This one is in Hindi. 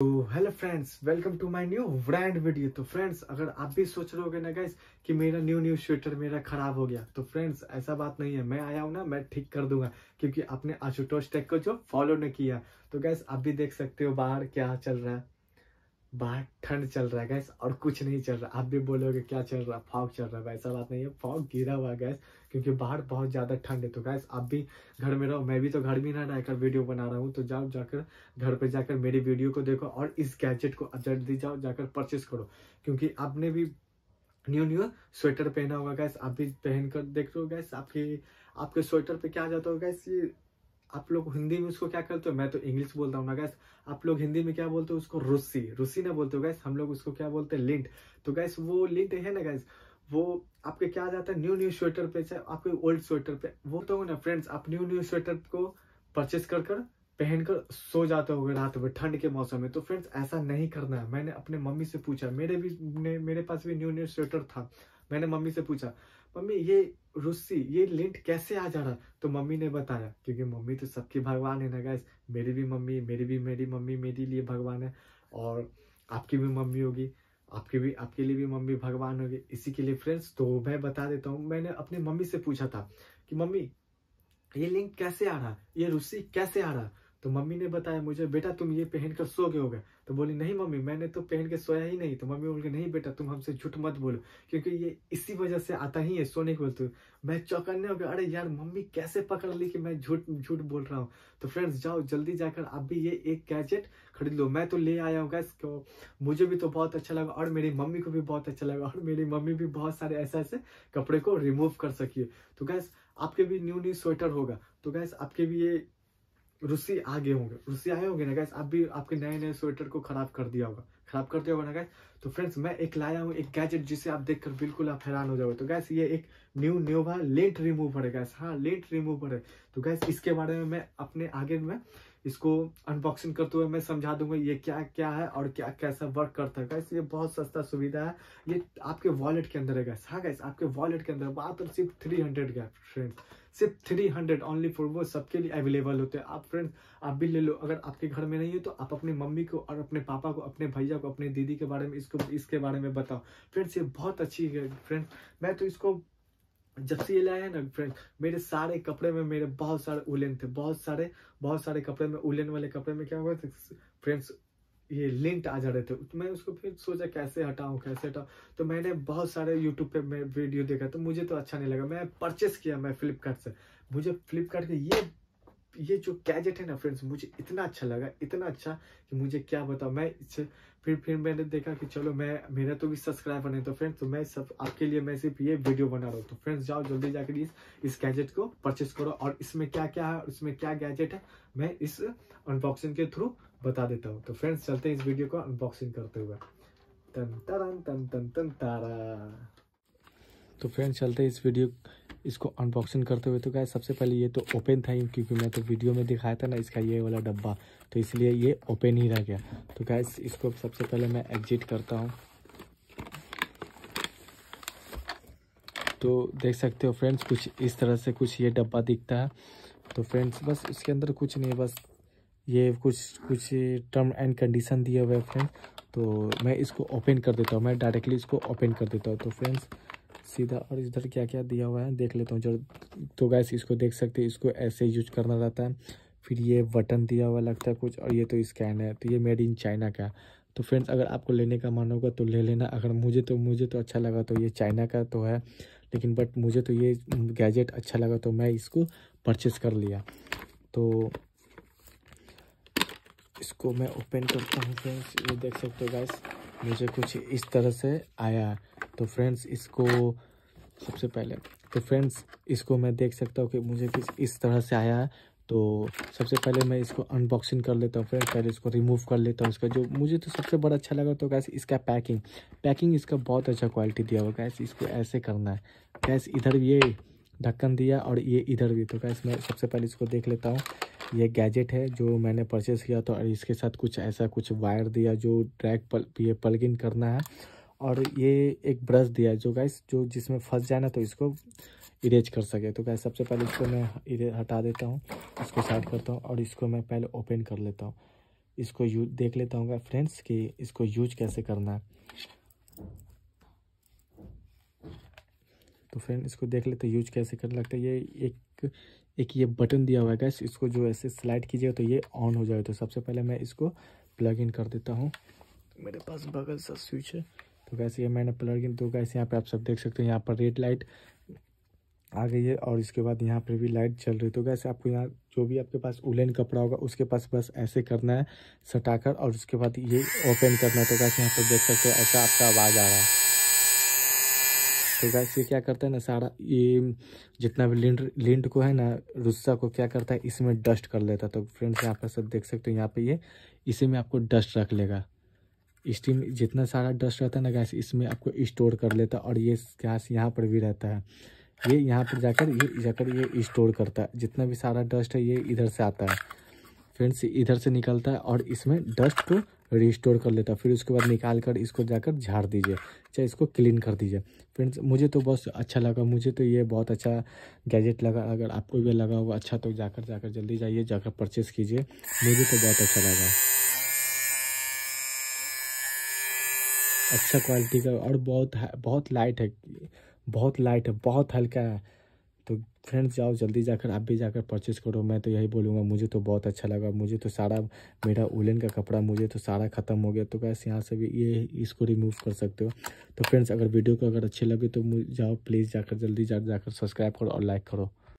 तो hello friends welcome to my new brand video तो फ्रेंड्स अगर आप भी सोच रहे होगे ना गाइस कि मेरा न्यू न्यू स्वेटर मेरा खराब हो गया तो फ्रेंड्स ऐसा बात नहीं है। मैं आया हूँ ना, मैं ठीक कर दूँगा, क्योंकि आपने आशुतोष टेक को जो फॉलो नहीं किया। तो गैस आप भी देख सकते हो बाहर क्या चल रहा है। बाहर ठंड चल रहा है गैस और कुछ नहीं चल रहा। आप भी बोलोगे, क्या चल रहा? है फॉग चल रहा है ऐसा बात नहीं है। फॉग गिरा हुआ गैस क्योंकि बाहर बहुत ज़्यादा ठंड है। तो गैस आप भी घर में रहो। मैं भी तो घर में ना रहकर वीडियो बना रहा हूँ। तो जाओ, जाकर घर पे जाकर मेरी वीडियो को देखो और इस गैजेट को जल्दी जाओ, जाकर परचेस करो। क्योंकि आपने भी न्यू न्यू स्वेटर पहना होगा गैस आप भी पहन कर देख रहे हो गैस आपके आपके स्वेटर पे क्या जाता होगा गैस आप लोग हिंदी में उसको क्या करते हो? मैं तो इंग्लिश बोलता हूँ ना गैस आप लोग हिंदी में क्या बोलते हो? उसको रूसी रुस्सी ना बोलते हो गैस हम लोग उसको क्या बोलते हैं? लिंट. तो गैस वो लिंट है ना गैस वो आपके क्या आ जाता है? न्यू न्यू स्वेटर पे, चाहे आपके ओल्ड स्वेटर पे. वो तो ना फ्रेंड्स आप न्यू न्यू स्वेटर को परचेस कर कर पहनकर सो जाते हो रात में ठंड के मौसम में। तो फ्रेंड्स ऐसा नहीं करना है। मैंने अपने मम्मी से पूछा। मेरे भी ने, मेरे पास भी न्यू न्यू स्वेटर था। मैंने मम्मी से पूछा मम्मी ये रुस्सी ये लिंट कैसे आ जा रहा तो मम्मी ने बताया क्योंकि मम्मी तो सबकी भगवान है ना गैस मेरी भी मम्मी मेरी भी मेरी मम्मी मेरे लिए भगवान है। और आपकी भी मम्मी होगी। आपके भी आपके लिए भी मम्मी भगवान होगी। इसी के लिए फ्रेंड्स तो मैं बता देता हूँ। मैंने अपनी मम्मी से पूछा था कि मम्मी ये लिंक कैसे आ रहा ये रुस्सी कैसे आ रहा तो मम्मी ने बताया मुझे, बेटा, तुम ये पहन कर सो गए होगे तो बोली, नहीं मम्मी, मैंने तो पहन के सोया ही नहीं। तो मम्मी बोल के नहीं बेटा, तुम हमसे झूठ मत बोलो, क्योंकि ये इसी वजह से आता ही है सोने के बोलते मैं चौकन्ने हो गया अरे यार, मम्मी कैसे पकड़ ली कि मैं झूठ झूठ बोल रहा हूँ? तो फ्रेंड्स जाओ, जल्दी जाकर आप भी ये एक गैजेट खरीद लो। मैं तो ले आया हूँ गैस तो मुझे भी तो बहुत अच्छा लगा और मेरी मम्मी को भी बहुत अच्छा लगा और मेरी मम्मी भी बहुत सारे ऐसे ऐसे कपड़े को रिमूव कर सकी तो गैस आपके भी न्यू न्यू स्वेटर होगा। तो गैस आपके भी ये रूसी आगे होंगे। रूसी आए होंगे ना गैस आप भी आपके नए नए स्वेटर को खराब कर दिया होगा। खराब कर दिया होगा ना गैस तो फ्रेंड्स मैं एक लाया हूँ, एक गैजेट जिसे आप देखकर बिल्कुल आप हैरान हो जाओगे। तो गैस ये एक न्यू न्योवा लेट रिमूवर है गैस हाँ लेट रिमूवर है। तो गैस इसके बारे में मैं अपने आगे में इसको अनबॉक्सिंग करते हुए मैं समझा दूँगा ये क्या क्या है और क्या, कैसा वर्क करता है। गैस ये बहुत सस्ता सुविधा है। ये आपके वॉलेट के अंदर है गैस हाँ गैस आपके वॉलेट के अंदर मात्र सिर्फ़ थ्री हंड्रेड गैस फ्रेंड्स सिर्फ़ थ्री हंड्रेड ओनली फॉर वो सबके लिए अवेलेबल होते हैं। आप फ्रेंड्स आप भी ले लो। अगर आपके घर में नहीं है तो आप अपनी मम्मी को और अपने पापा को, अपने भैया को, अपने दीदी के बारे में, इसको, इसके बारे में बताओ। फ्रेंड्स ये बहुत अच्छी है फ्रेंड्स मैं तो इसको, जब से ये लाया है ना फ्रेंड मेरे सारे कपड़े में मेरे बहुत सारे उलन थे। बहुत सारे बहुत सारे कपड़े में उलन वाले कपड़े में क्या हुआ था? फ्रेंड्स ये लिंट आ जा रहे थे। तो मैं उसको फिर सोचा कैसे हटाऊं कैसे हटाऊं। तो मैंने बहुत सारे यूट्यूब पे मैं वीडियो देखा तो मुझे तो अच्छा नहीं लगा। मैं परचेस किया मैं फ्लिपकार्ट से। मुझे फ्लिपकार्ट के ये ये जो गैजेट है ना फ्रेंड्स मुझे इतना अच्छा लगा, इतना अच्छा कि मुझे क्या बताऊँ। मैं फिर फिर मैंने देखा कि चलो मैं, मेरा तो भी सब्सक्राइबर नहीं तो फ्रेंड्स तो मैं सब, आपके लिए मैं सिर्फ़ ये वीडियो बना रहा हूँ। तो फ्रेंड्स जाओ जल्दी जाकर इस इस गैजेट को परचेस करो। और इसमें क्या क्या है इसमें क्या गैजेट है, मैं इस अनबॉक्सिंग के थ्रू बता देता हूँ। तो फ्रेंड्स चलते हैं इस वीडियो को अनबॉक्सिंग करते हुए। तन तरन, तन तन तन तारा। तो फ्रेंड्स चलते हैं इस वीडियो इसको अनबॉक्सिंग करते हुए। तो क्या सबसे पहले ये तो ओपन था ही, क्योंकि मैं तो वीडियो में दिखाया था ना, इसका ये वाला डब्बा। तो इसलिए ये ओपन ही रह गया। तो क्या इसको सबसे पहले मैं एग्जिट करता हूँ। तो देख सकते हो फ्रेंड्स कुछ इस तरह से कुछ ये डब्बा दिखता है। तो फ्रेंड्स बस इसके अंदर कुछ नहीं बस ये कुछ कुछ टर्म एंड कंडीशन दिए हुए फ्रेंड तो मैं इसको ओपन कर देता हूँ। मैं डायरेक्टली इसको ओपन कर देता हूँ। तो फ्रेंड्स सीधा और इधर क्या क्या दिया हुआ है, देख लेता हूँ। जब तो गैस इसको देख सकते हैं। इसको ऐसे यूज़ करना रहता है। फिर ये बटन दिया हुआ लगता है कुछ और ये तो स्कैन है। तो ये मेड इन चाइना का। तो फ्रेंड्स अगर आपको लेने का मन होगा तो ले लेना। अगर मुझे तो मुझे तो अच्छा लगा तो ये चाइना का तो है। लेकिन बट मुझे तो ये गैजेट अच्छा लगा तो मैं इसको परचेस कर लिया। तो इसको मैं ओपन करता हूँ फ्रेंड्स ये देख सकते हो गैस मुझे कुछ इस तरह से आया तो फ्रेंड्स इसको सबसे पहले तो फ्रेंड्स इसको मैं देख सकता हूँ कि मुझे किस, इस तरह से आया तो सबसे पहले मैं इसको अनबॉक्सिंग कर लेता हूँ फ्रेंड्स पहले इसको रिमूव कर लेता हूँ इसका। जो मुझे तो सबसे बड़ा अच्छा लगा तो गैस इसका पैकिंग पैकिंग इसका बहुत अच्छा क्वालिटी दिया हुआ गैस इसको ऐसे करना है। गैस इधर ये ढक्कन दिया और ये इधर भी। तो गैस मैं सबसे पहले इसको देख लेता हूँ। ये गैजेट है जो मैंने परचेस किया तो और इसके साथ कुछ ऐसा कुछ वायर दिया जो ट्रैक पल, ये प्लग इन करना है। और ये एक ब्रश दिया जो गैस जो जिसमें फंस जाए ना तो इसको इरेज कर सके। तो गैस सबसे पहले इसको मैं हटा देता हूँ, इसको साइड करता हूँ और इसको मैं पहले ओपन कर लेता हूँ। इसको यूज़ देख लेता हूँ फ्रेंड्स कि इसको यूज़ कैसे करना है। तो फ्रेंड, इसको देख लेते यूज़ कैसे करने लगता है। ये एक एक ये बटन दिया हुआ है गैस इसको जो ऐसे स्लाइड कीजिएगा तो ये ऑन हो जाएगा तो सबसे पहले मैं इसको प्लग इन कर देता हूँ। मेरे पास बगल सा स्विच है। तो गैस ये मैंने प्लग इन तो गैस यहाँ पे आप सब देख सकते हैं, यहाँ पर रेड लाइट आ गई है और इसके बाद यहाँ पर भी लाइट चल रही तो कैसे आपको यहाँ जो भी आपके पास उलेन कपड़ा होगा, उसके पास बस ऐसे करना है, सटाकर और उसके बाद ये ओपन करना है। तो कैसे यहाँ पर देख सकते हैं, ऐसा आपका आवाज़ आ रहा है। तो गैस ये क्या करता है ना, सारा ये जितना भी लिंट लिंट को है ना, रुस्सा को क्या करता है, इसमें डस्ट कर लेता है। तो फ्रेंड्स यहाँ पर सब देख सकते हो, यहाँ पे ये, इसी में आपको डस्ट रख लेगा। स्टीम जितना सारा डस्ट रहता है ना गैस इसमें आपको स्टोर कर लेता है और ये गैस यहाँ पर भी रहता है। ये यहाँ पर जाकर, ये जाकर ये स्टोर करता है। जितना भी सारा डस्ट है, ये इधर से आता है। फ्रेंड्स इधर से निकलता है और इसमें डस्ट को रिस्टोर कर लेता। फिर उसके बाद निकाल कर इसको जाकर झाड़ दीजिए, चाहे इसको क्लीन कर दीजिए। फ्रेंड्स मुझे तो बहुत अच्छा लगा। मुझे तो ये बहुत अच्छा गैजेट लगा। अगर आपको भी लगा होगा अच्छा तो जाकर जाकर जल्दी जाइए, जाकर परचेस कीजिए। मुझे तो बहुत अच्छा लगा। अच्छा क्वालिटी का और बहुत बहुत लाइट है। बहुत लाइट है, बहुत हल्का है। तो फ्रेंड्स जाओ, जल्दी जाकर आप भी जाकर परचेज़ करो। मैं तो यही बोलूँगा, मुझे तो बहुत अच्छा लगा। मुझे तो सारा, मेरा उलन का कपड़ा, मुझे तो सारा ख़त्म हो गया। तो कैसे यहाँ से भी ये, इसको रिमूव कर सकते हो। तो फ्रेंड्स अगर वीडियो को अगर अच्छे लगे तो जाओ प्लीज़ जाकर जल्दी जाकर सब्सक्राइब करो और लाइक करो।